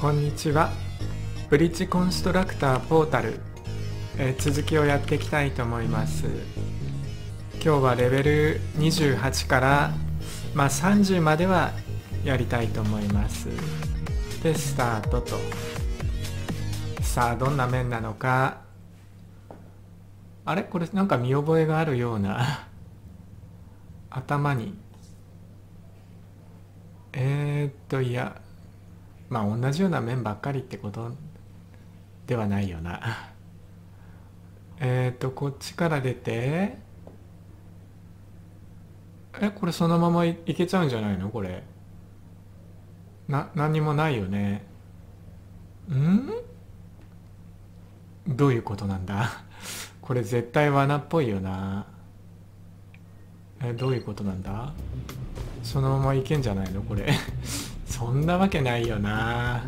こんにちは。ブリッジコンストラクターポータル、えー続きをやっていきたいと思います。今日はレベル28から、まあ、30まではやりたいと思います。でスタートと。さあどんな面なのか。あれ？これなんか見覚えがあるような。頭に。えー、っといやまあ同じような面ばっかりってことではないよな。え、っとこっちから出てえこれそのままいいけちゃうんじゃないの？これ。な何にもないよね。ん？どういうことなんだ？これ絶対罠っぽいよな。えどういうことなんだ？そのままいけんじゃないの？これ。そんなわけないよな。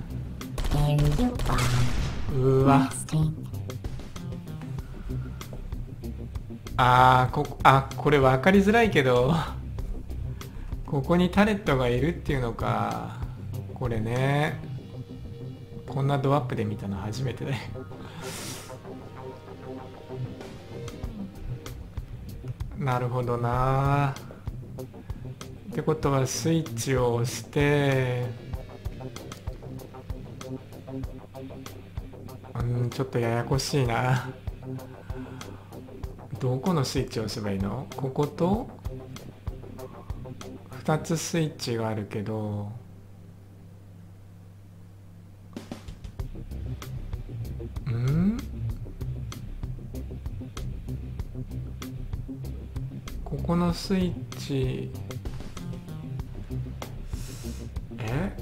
うわ。あーここあこれ分かりづらいけどここにタレットがいるっていうのか。これね。こんなドアップで見たの初めてだよ。なるほどな。ってことはスイッチを押してうんちょっとややこしいな。どこのスイッチを押せばいいの？ここと2つスイッチがあるけどん？ここのスイッチ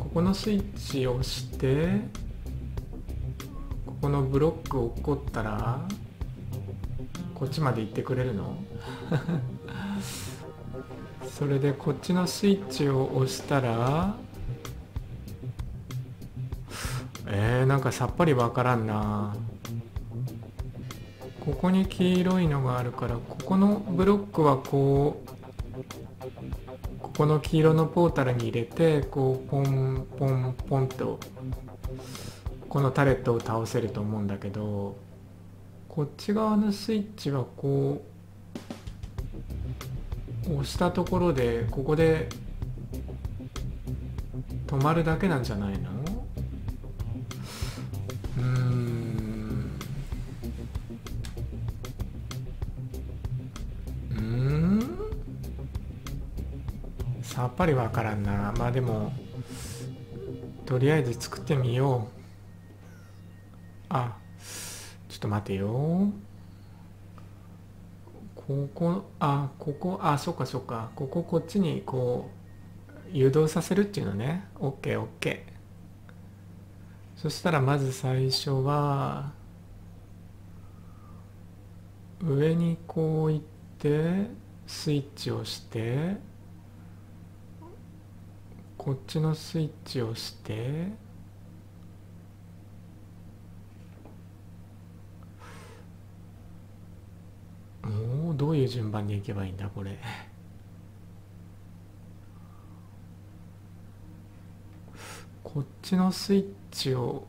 ここのスイッチを押してここのブロックを落っこったらこっちまで行ってくれるの？それでこっちのスイッチを押したらえー、なんかさっぱりわからんな。ここに黄色いのがあるからここのブロックはこうこの黄色のポータルに入れてこうポンポンポンとこのタレットを倒せると思うんだけどこっち側のスイッチはこう押したところでここで止まるだけなんじゃないの？さっぱりわからんな。まあでもとりあえず作ってみよう。あちょっと待てよ。ここあここあそっかそっか。こここっちにこう誘導させるっていうのね。OKOK そしたらまず最初は上にこう行ってスイッチをしてこっちのスイッチをしてもうどういう順番に行けばいいんだこれ。こっちのスイッチを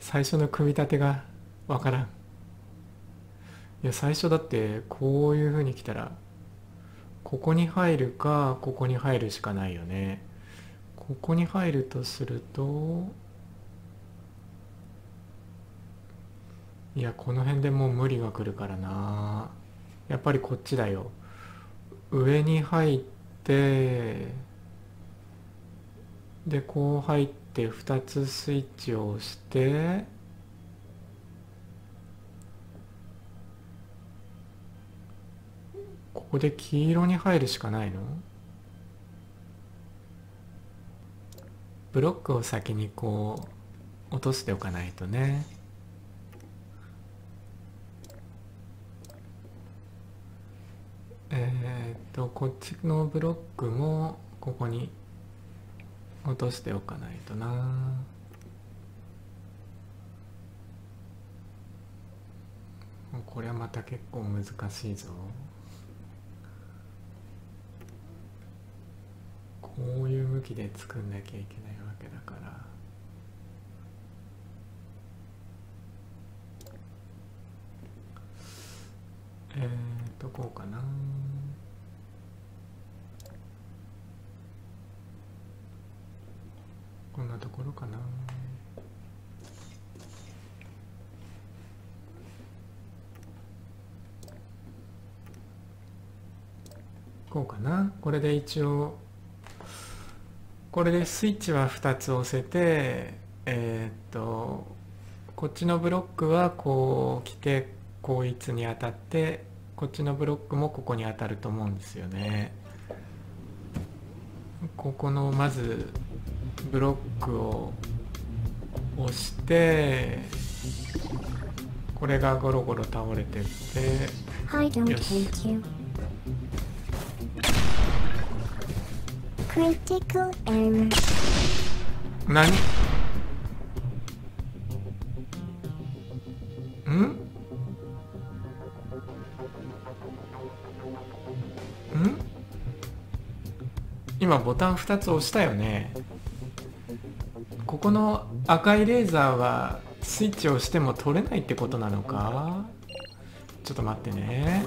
最初の組み立てがわからん。いや最初だってこういう風に来たらここに入るかここに入るしかないよね。ここに入るとするといやこの辺でもう無理が来るからな。やっぱりこっちだよ。上に入ってでこう入って2つスイッチを押してここで黄色に入るしかないの？ブロックを先にこう落としておかないとね。えーっとこっちのブロックもここに落としておかないとな。これはまた結構難しいぞ。こういう向きで作んなきゃいけないわけだから。えー、っとこうかな。こんなところかな。こうかな。これで一応これでスイッチは2つ押せてえーっとこっちのブロックはこう来てこいつに当たってこっちのブロックもここに当たると思うんですよね。ここのまずブロックを押してこれがゴロゴロ倒れてって。I don't 何んん今ボタン2つ押したよね。ここの赤いレーザーはスイッチを押しても取れないってことなのか？ちょっと待ってね。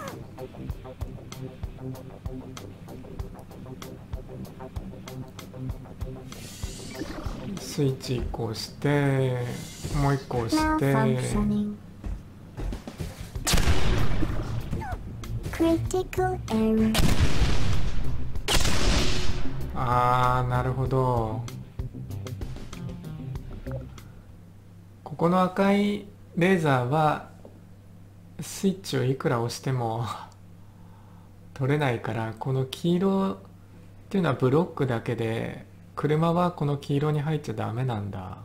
スイッチ1個押してもう1個押して.あーなるほど。ここの赤いレーザーはスイッチをいくら押しても 取れないからこの黄色っていうのはブロックだけで車はこの黄色に入っちゃダメなんだ。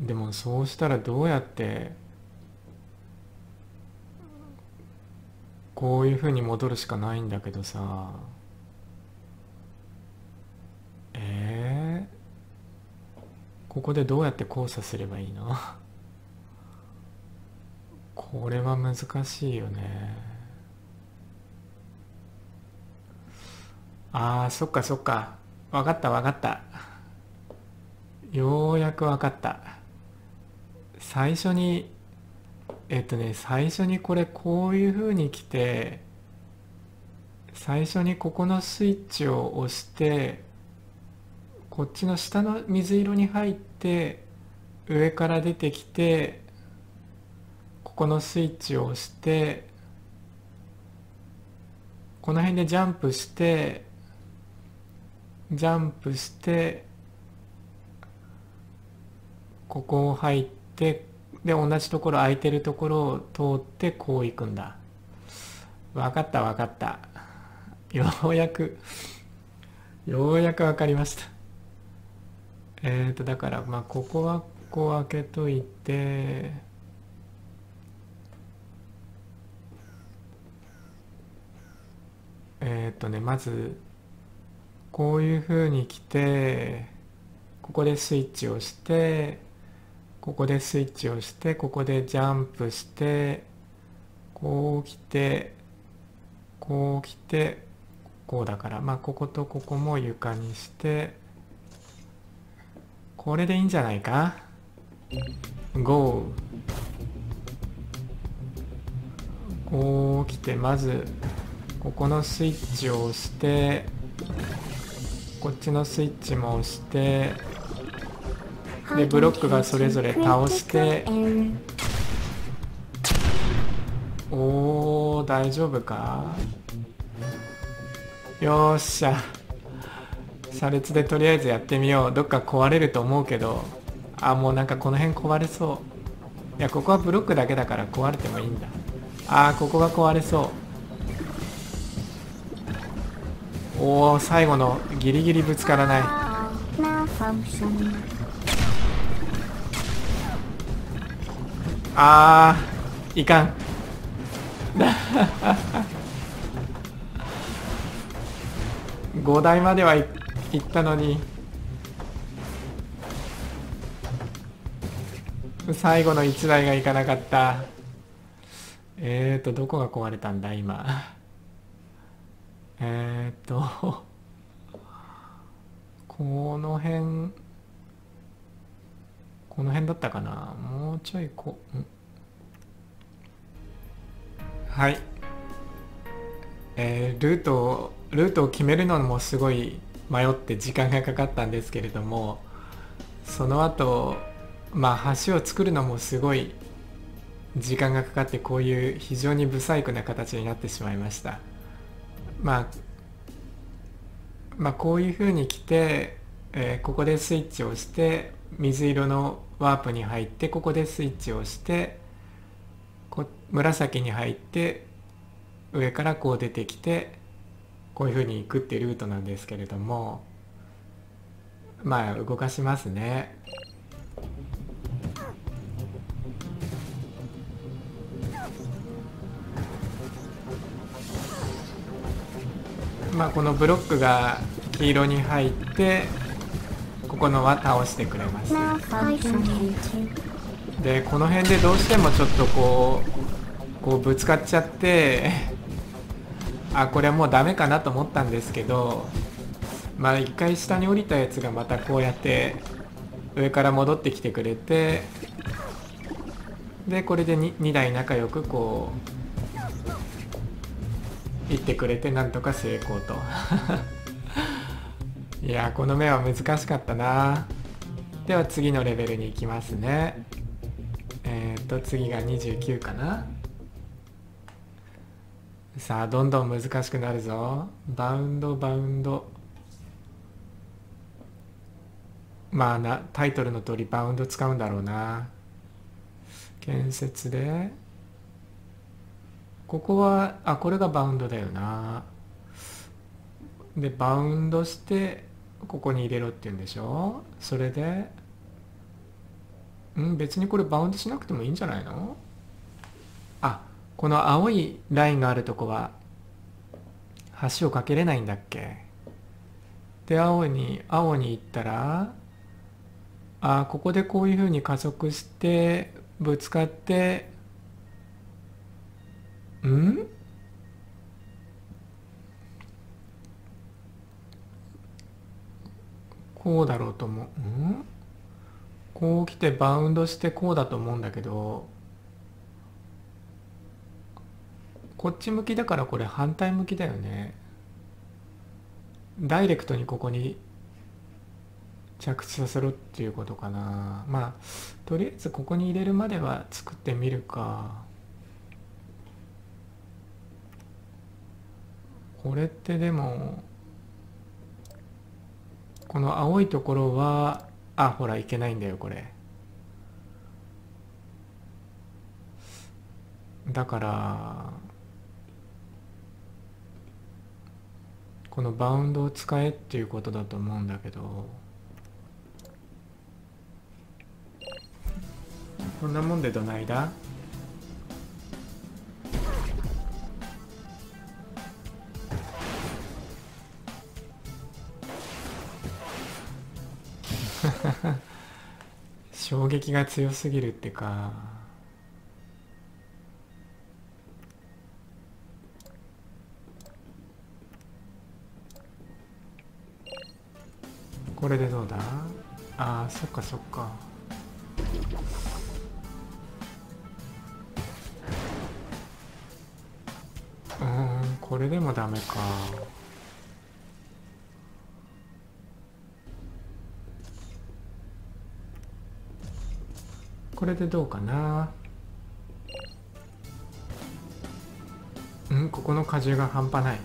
でもそうしたらどうやってこういう風に戻るしかないんだけどさ。えー、ここでどうやって交差すればいいの？これは難しいよね。あーそっかそっか。わかったわかった。ようやくわかった。最初にえっとね最初にこれこういう風に来て最初にここのスイッチを押してこっちの下の水色に入って上から出てきてここのスイッチを押してこの辺でジャンプしてジャンプしてここを入ってで同じところ空いてるところを通ってこう行くんだ。わかったわかった。ようやくようやくわかりました。えーとだからまあここはこう開けといてえーとねまずこういう風に来てここでスイッチをしてここでスイッチをしてここでジャンプしてこう来てこう来てこうだからまあこことここも床にしてこれでいいんじゃないか？GO こう来てまずここのスイッチを押してこっちのスイッチも押してでブロックがそれぞれ倒して.おー大丈夫か？よっしゃ。車列でとりあえずやってみよう。どっか壊れると思うけど。あもうなんかこの辺壊れそう。いやここはブロックだけだから壊れてもいいんだ。あーここが壊れそうおお最後のギリギリぶつからない。あーいかん。5台まではい行ったのに。最後の1台がいかなかった。えーとどこが壊れたんだ今。えーと この辺この辺だったかな？もうちょいこうはい、えールートをルートを決めるのもすごい迷って時間がかかったんですけれどもその後まあ橋を作るのもすごい時間がかかってこういう非常に不細工な形になってしまいました。まあまあこういう風に来て、えーここでスイッチを押して水色のワープに入ってここでスイッチを押してこ紫に入って上からこう出てきてこういう風に行くっていうルートなんですけれどもまあ動かしますね。まあこのブロックが黄色に入ってここのは倒してくれます Malfunction K2. でこの辺でどうしてもちょっとこうこうぶつかっちゃってあこれはもうダメかなと思ったんですけどまあ一回下に降りたやつがまたこうやって上から戻ってきてくれてでこれで 2, 2台仲良くこう行ってくれてなんとか成功と。いやこの目は難しかったな。では次のレベルに行きますね。えっ、と次が29かな。さあどんどん難しくなるぞ。バウンドバウンド。まあなタイトルの通りバウンド使うんだろうな。建設で。ここはあこれがバウンドだよな。でバウンドしてここに入れろって言うんでしょ？それでん別にこれバウンドしなくてもいいんじゃないの？あこの青いラインがあるとこは橋を架けれないんだっけ？で青に青に行ったらあここでこういうふうに加速してぶつかってん？こうだろうと思う。ん？こう来てバウンドしてこうだと思うんだけどこっち向きだからこれ反対向きだよね。ダイレクトにここに着地させろっていうことかな。まあとりあえずここに入れるまでは作ってみるか。これってでもこの青いところはあほらいけないんだよこれ。だからこのバウンドを使えっていうことだと思うんだけどこんなもんでどないだ？衝撃が強すぎるってか。これでどうだ？あーそっかそっか。うんこれでもダメか。これでどうかな？うん？ここの荷重が半端ない。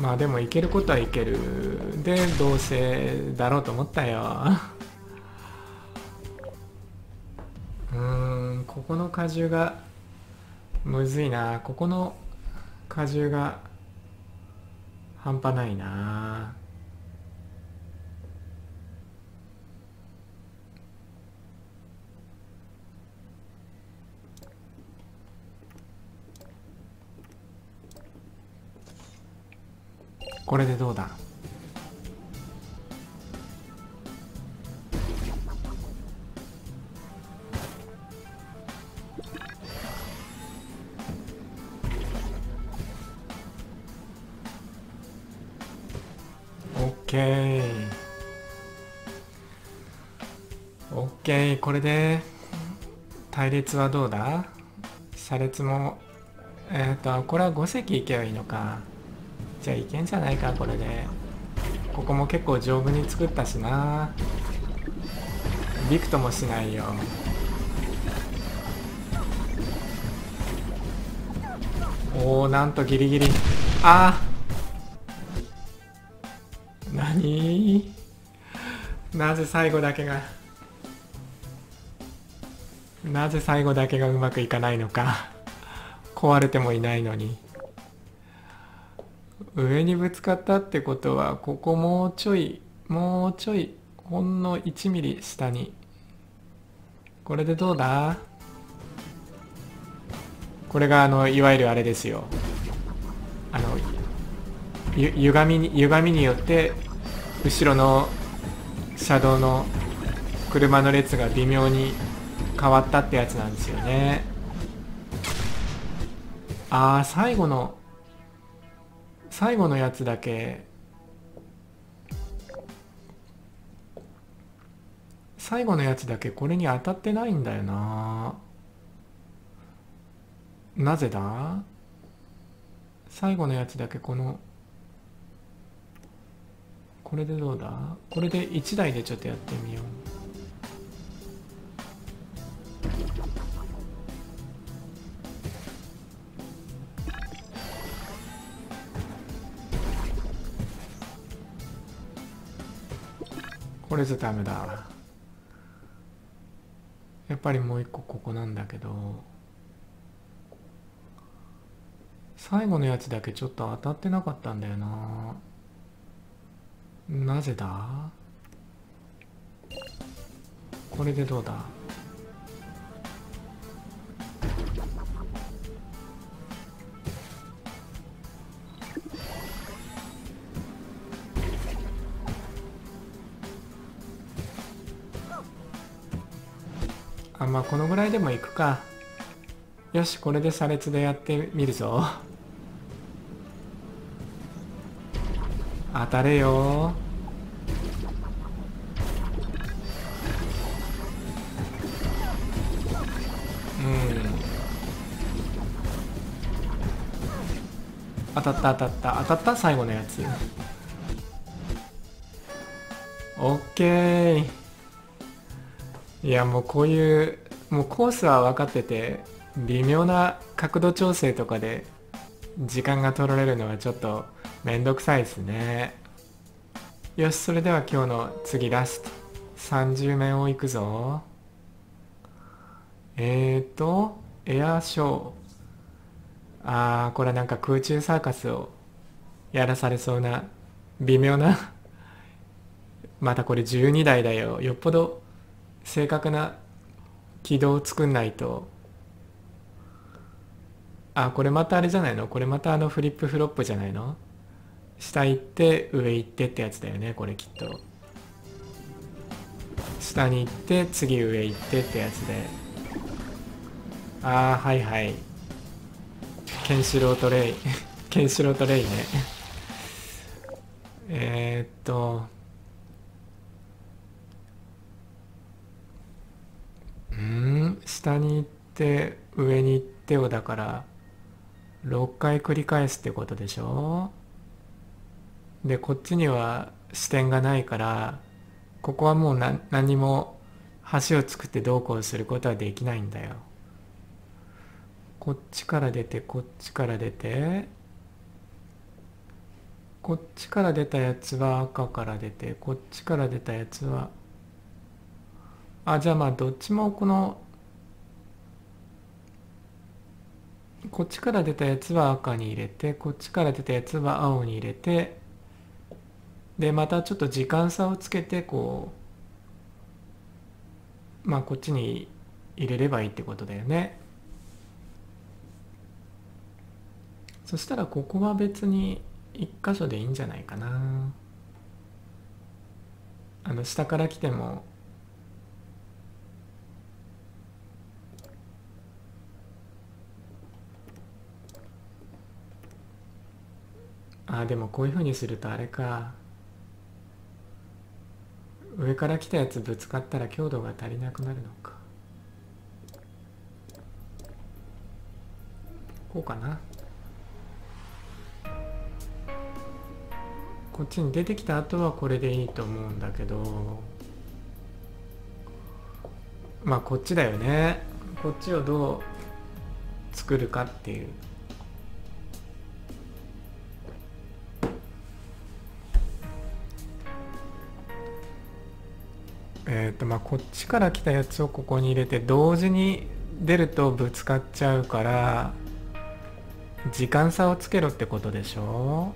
まあでもいけることはいける。でどうせだろうと思ったよ。うんここの荷重がむずいな。ここの荷重が半端ないな。これでどうだ？オッケー。OK これで隊列はどうだ？車列もえっ、ー、とこれは5隻行けばいいのか。じゃあいけんじゃないかこれで。ここも結構丈夫に作ったしな。ビクともしないよ。おおなんとギリギリ。ああ何？なぜ最後だけがなぜ最後だけがうまくいかないのか。壊れてもいないのに。上にぶつかったってことはここもうちょいもうちょいほんの1ミリ下に。これでどうだ？これがあのいわゆるあれですよ。あのゆ歪みに歪みによって後ろの車道の車の列が微妙に変わったってやつなんですよね。ああ最後の最後のやつだけ。最後のやつだけこれに当たってないんだよな。なぜだ？最後のやつだけこのこれでどうだ？これで1台でちょっとやってみよう。これじゃダメだ。やっぱりもう一個ここなんだけど最後のやつだけちょっと当たってなかったんだよな。なぜだ？これでどうだ？まあこのぐらいでもいくか。よしこれで車列でやってみるぞ。当たれよ。うん。当たった当たった。当たった最後のやつ。オッケー。いやもうこういうもうコースは分かってて微妙な角度調整とかで時間が取られるのはちょっとめんどくさいですね。よしそれでは今日の次ラスト。30面をいくぞ。えーとエアショー。あーこれなんか空中サーカスをやらされそうな微妙な。またこれ12台だよ。よっぽど正確な軌道を作んないと。あこれまたあれじゃないの？これまたあのフリップフロップじゃないの？下行って上行ってってやつだよねこれきっと。下に行って次上行ってってやつで。ああはいはい。ケンシロウとレイ。ケンシロウとレイね。え、っと。うん。下に行って上に行ってをだから6回繰り返すってことでしょ？でこっちには視点がないからここはもう何何も橋を作ってどうこうすることはできないんだよ。こっちから出てこっちから出てこっちから出たやつは赤から出てこっちから出たやつはあじゃあまあどっちもこのこっちから出たやつは赤に入れてこっちから出たやつは青に入れてでまたちょっと時間差をつけてこうまあこっちに入れればいいってことだよね。そしたらここは別に一箇所でいいんじゃないかな。あの下から来てもあでもこういうふうにするとあれか。上から来たやつぶつかったら強度が足りなくなるのか。こうかな。こっちに出てきた後はこれでいいと思うんだけど。まあこっちだよね。こっちをどう作るかっていう。えっ、とまあこっちから来たやつをここに入れて同時に出るとぶつかっちゃうから時間差をつけろってことでしょ？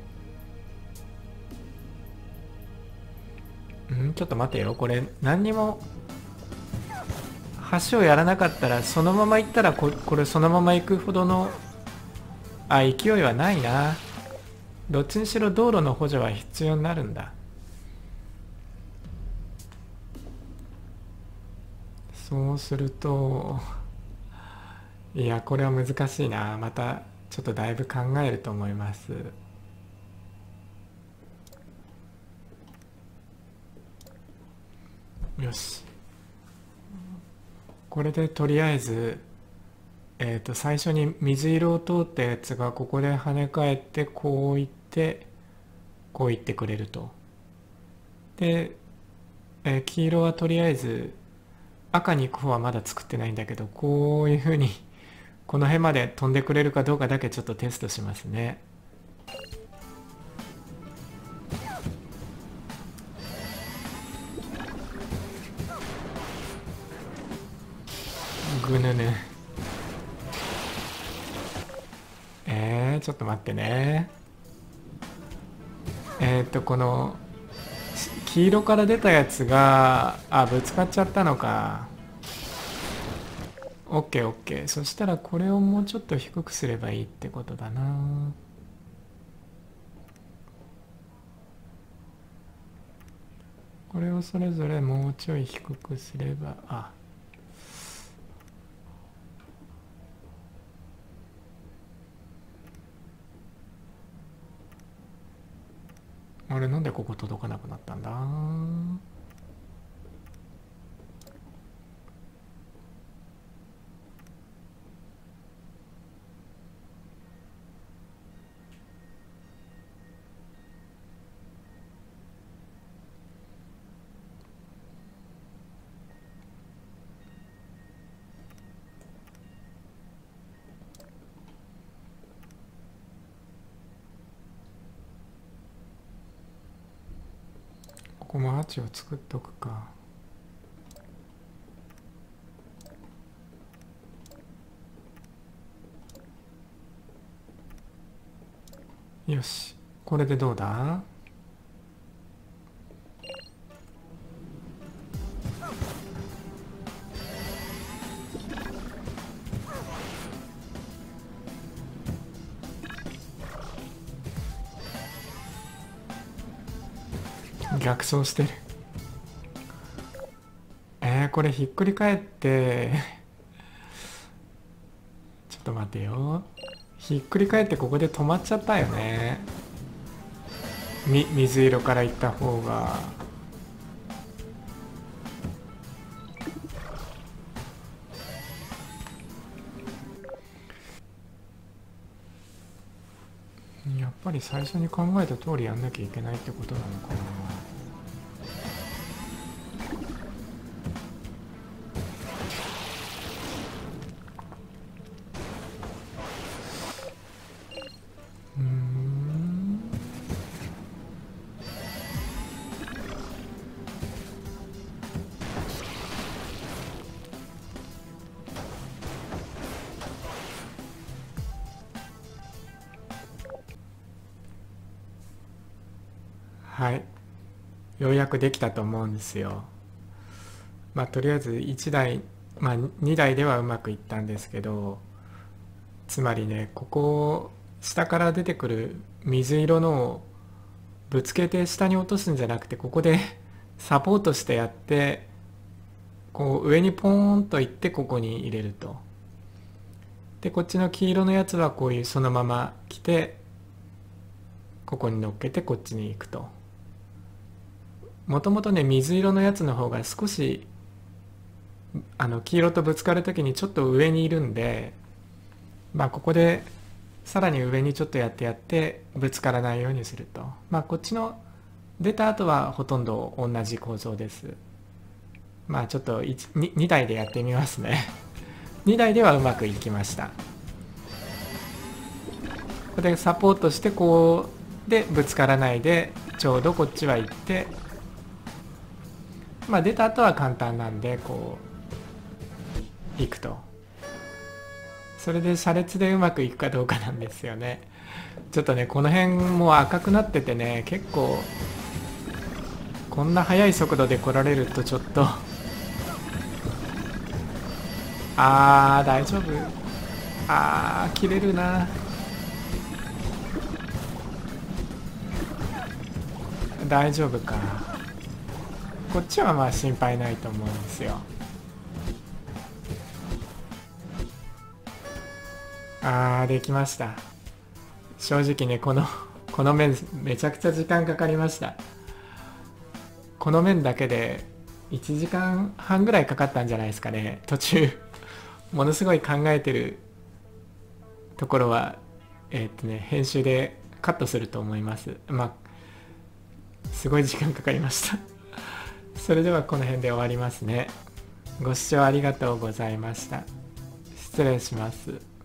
ん？ちょっと待てよ。これ何にも橋をやらなかったらそのまま行ったらここれそのまま行くほどのあ勢いはないな。どっちにしろ道路の補助は必要になるんだ。そうするといやこれは難しいな。またちょっとだいぶ考えると思います。よし。これでとりあえずえっ、と最初に水色を通ったやつがここで跳ね返ってこういってこういってくれると。で、えー黄色はとりあえず赤に行く方はまだ作ってないんだけどこういうふうに この辺まで飛んでくれるかどうかだけちょっとテストしますね。ぐぬぬ。えー、ちょっと待ってね。えー、っとこの黄色から出たやつがあぶつかっちゃったのか。OKOK そしたらこれをもうちょっと低くすればいいってことだな。これをそれぞれもうちょい低くすればああれなんでここ届かなくなったんだ？ここもアーチを作っとくか。よし。これでどうだ？逆走してる。えー、これひっくり返って ちょっと待てよ。ひっくり返ってここで止まっちゃったよね。み水色から行った方が。やっぱり最初に考えた通りやんなきゃいけないってことなのかな。ようやくできたと思うんですよ。まあとりあえず1台まあ2台ではうまくいったんですけどつまりねここ下から出てくる水色のをぶつけて下に落とすんじゃなくてここで サポートしてやってこう上にポーンといってここに入れると。でこっちの黄色のやつはこういうそのまま来てここに乗っけてこっちに行くと。もともとね水色のやつの方が少しあの黄色とぶつかる時にちょっと上にいるんでまあここでさらに上にちょっとやってやってぶつからないようにすると。まあこっちの出た後はほとんど同じ構造です。まあちょっと 2, 2台でやってみますね。2台ではうまくいきました。これでサポートしてこうでぶつからないでちょうどこっちは行ってまあ出た後は簡単なんでこう行くと。それで車列でうまくいくかどうかなんですよね。ちょっとねこの辺もう赤くなっててね結構こんな速い速度で来られるとちょっと。あー大丈夫。あー切れるな。大丈夫か。こっちはまあ心配ないと思うんですよ。あーできました。正直ねこの この面めちゃくちゃ時間かかりました。この面だけで1時間半ぐらいかかったんじゃないですかね。途中 ものすごい考えてるところはえー、っとね編集でカットすると思います。まあすごい時間かかりました。それではこの辺で終わりますね。ご視聴ありがとうございました。失礼します。